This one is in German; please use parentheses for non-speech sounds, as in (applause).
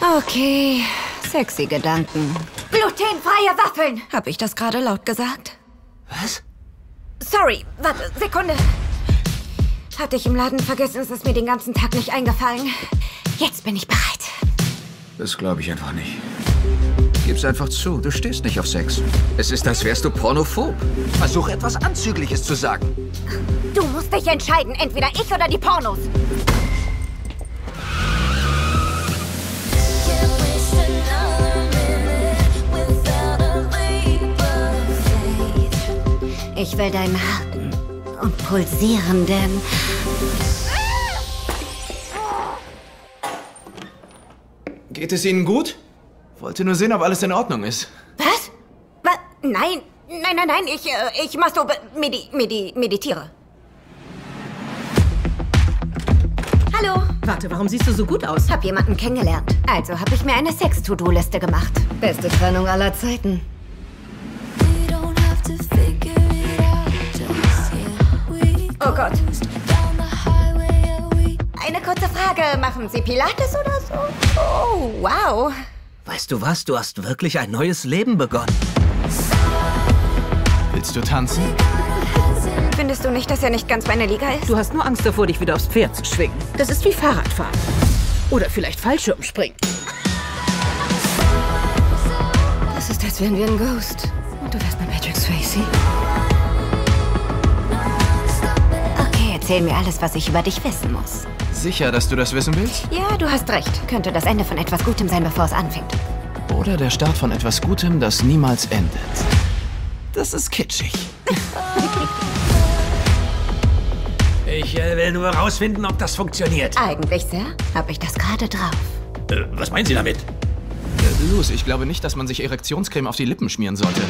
Okay, sexy Gedanken. Glutenfreie Waffeln! Hab ich das gerade laut gesagt? Was? Sorry, warte, Sekunde. Hatte ich im Laden vergessen, ist es mir den ganzen Tag nicht eingefallen. Jetzt bin ich bereit. Das glaube ich einfach nicht. Gib's einfach zu, du stehst nicht auf Sex. Es ist, als wärst du pornophob. Versuch etwas Anzügliches zu sagen. Du musst dich entscheiden, entweder ich oder die Pornos. Ich will deinen harten und pulsierenden. Geht es Ihnen gut? Wollte nur sehen, ob alles in Ordnung ist. Was? Was? Nein, nein, nein, nein, ich, äh, ich masturbe, medi, medi, meditiere. Hallo, Warte, warum siehst du so gut aus? hab jemanden kennengelernt. Also habe ich mir eine Sex-To-Do-Liste gemacht. Beste Trennung aller Zeiten. Oh Gott. Eine kurze Frage. Machen Sie Pilates oder so? Oh, wow. Weißt du was? Du hast wirklich ein neues Leben begonnen. Willst du tanzen? Findest du nicht, dass er nicht ganz meine Liga ist? Du hast nur Angst davor, dich wieder aufs Pferd zu schwingen. Das ist wie Fahrradfahren. Oder vielleicht Fallschirmspringen. Das ist, als wären wir ein Ghost. Erzähl mir alles, was ich über dich wissen muss. Sicher, dass du das wissen willst? Ja, du hast recht. Könnte das Ende von etwas Gutem sein, bevor es anfängt. Oder der Start von etwas Gutem, das niemals endet. Das ist kitschig. (laughs) Ich äh, will nur rausfinden, ob das funktioniert. Eigentlich, Sir, habe ich das gerade drauf. Äh, was meinen Sie damit? Äh, Luz, ich glaube nicht, dass man sich Erektionscreme auf die Lippen schmieren sollte.